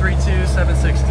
32762.